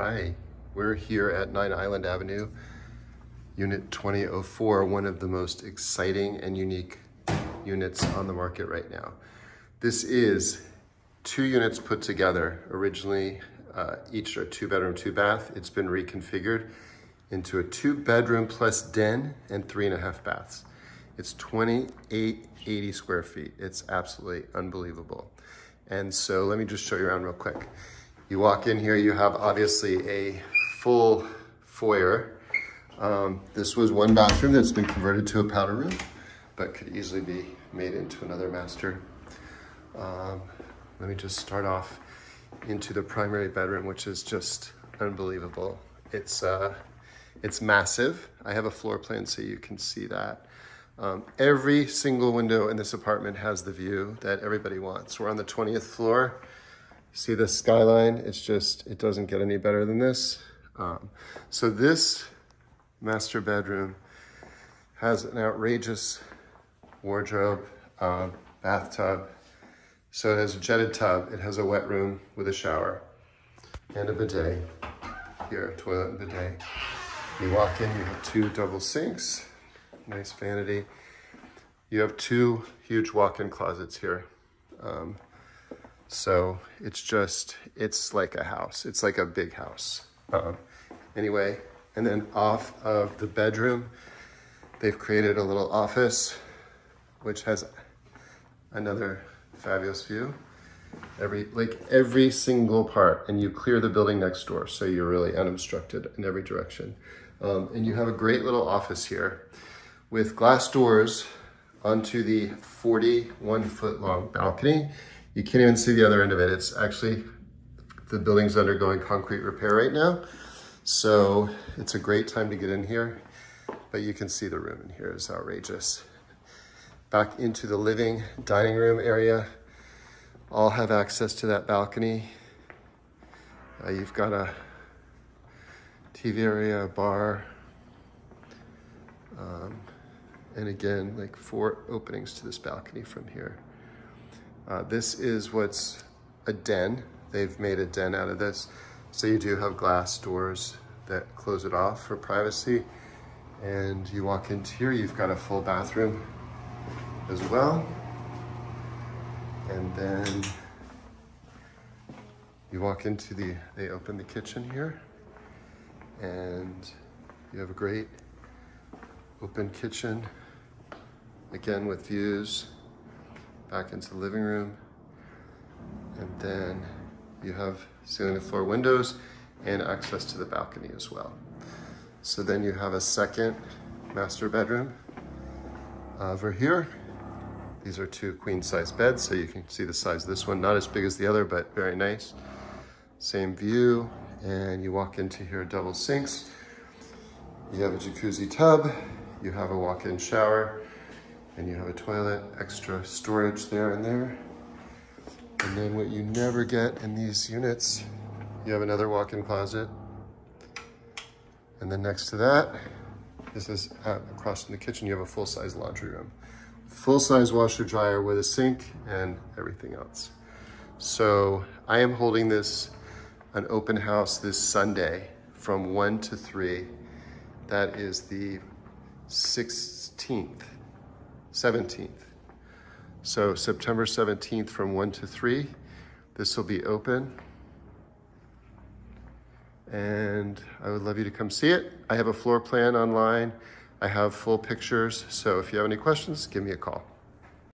Hi, we're here at Nine Island Avenue, Unit 2004, one of the most exciting and unique units on the market right now. This is two units put together. Originally, uh, each are two bedroom, two bath. It's been reconfigured into a two bedroom plus den and three and a half baths. It's 2880 square feet. It's absolutely unbelievable. And so let me just show you around real quick. You walk in here, you have obviously a full foyer. Um, this was one bathroom that's been converted to a powder room, but could easily be made into another master. Um, let me just start off into the primary bedroom, which is just unbelievable. It's, uh, it's massive. I have a floor plan so you can see that. Um, every single window in this apartment has the view that everybody wants. We're on the 20th floor. See the skyline? It's just, it doesn't get any better than this. Um, so this master bedroom has an outrageous wardrobe, uh, bathtub. So it has a jetted tub. It has a wet room with a shower and a bidet. Here, toilet and bidet. You walk in, you have two double sinks, nice vanity. You have two huge walk-in closets here. Um, so it's just, it's like a house. It's like a big house. Um, anyway, and then off of the bedroom, they've created a little office, which has another fabulous view. Every, like every single part, and you clear the building next door, so you're really unobstructed in every direction. Um, and you have a great little office here with glass doors onto the 41 foot long balcony you can't even see the other end of it. It's actually, the building's undergoing concrete repair right now. So it's a great time to get in here, but you can see the room in here is outrageous. Back into the living dining room area. All have access to that balcony. Uh, you've got a TV area, a bar, um, and again, like four openings to this balcony from here. Uh, this is what's a den. They've made a den out of this. So you do have glass doors that close it off for privacy. And you walk into here, you've got a full bathroom as well. And then you walk into the, they open the kitchen here and you have a great open kitchen, again with views back into the living room. And then you have ceiling to floor windows and access to the balcony as well. So then you have a second master bedroom over here. These are two queen size beds, so you can see the size of this one. Not as big as the other, but very nice. Same view, and you walk into here, double sinks. You have a jacuzzi tub, you have a walk-in shower, and you have a toilet, extra storage there and there. And then what you never get in these units, you have another walk-in closet. And then next to that, this is across from the kitchen, you have a full-size laundry room. Full-size washer dryer with a sink and everything else. So I am holding this an open house this Sunday from one to three. That is the 16th 17th. So September 17th from 1 to 3, this will be open. And I would love you to come see it. I have a floor plan online. I have full pictures. So if you have any questions, give me a call.